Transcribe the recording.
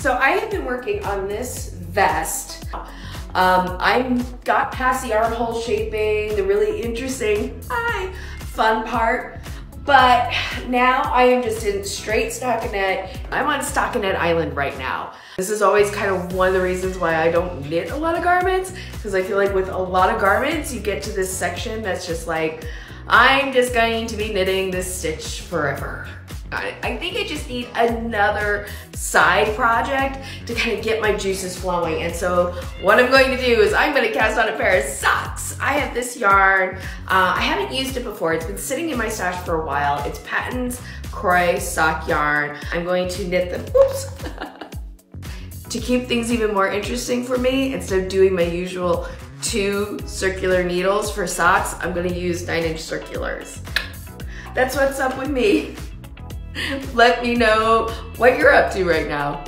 So I have been working on this vest. Um, I got past the armhole shaping, the really interesting, hi, fun part. But now I am just in straight stockinette. I'm on stockinette island right now. This is always kind of one of the reasons why I don't knit a lot of garments because I feel like with a lot of garments, you get to this section that's just like, I'm just going to be knitting this stitch forever. I think I just need another side project to kind of get my juices flowing. And so what I'm going to do is I'm gonna cast on a pair of socks. I have this yarn. Uh, I haven't used it before. It's been sitting in my stash for a while. It's Patons Kroy sock yarn. I'm going to knit them, to keep things even more interesting for me, instead of doing my usual two circular needles for socks, I'm gonna use nine inch circulars. That's what's up with me. Let me know what you're up to right now.